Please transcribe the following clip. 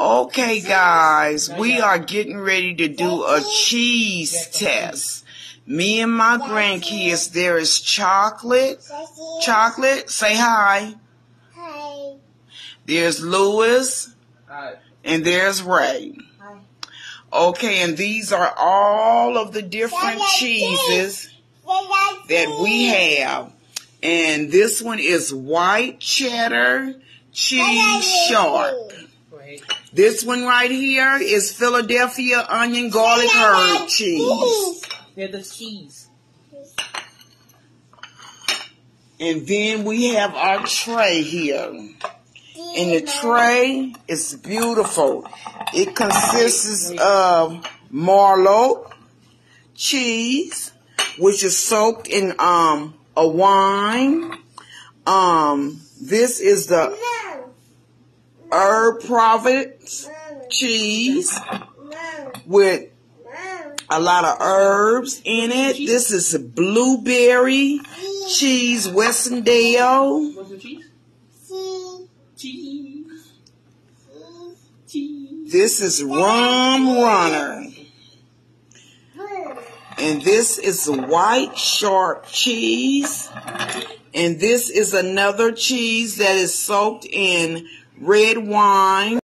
Okay, guys, we are getting ready to do a cheese test. Me and my grandkids, there is chocolate. Chocolate, say hi. Hi. There's Lewis, Hi. and there's Ray. Hi. Okay, and these are all of the different cheeses that we have. And this one is white cheddar cheese sharp. Wait. This one right here is Philadelphia onion garlic herb cheese. They're the cheese. And then we have our tray here. And the tray is beautiful. It consists of Merlot cheese, which is soaked in um a wine. Um, this is the herb Providence cheese with a lot of herbs in it. This is a blueberry cheese Wensleydale. What's your cheese? See. Cheese. Cheese. This is rum runner. And this is white sharp cheese. And this is another cheese that is soaked in red wine.